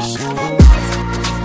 Shut up.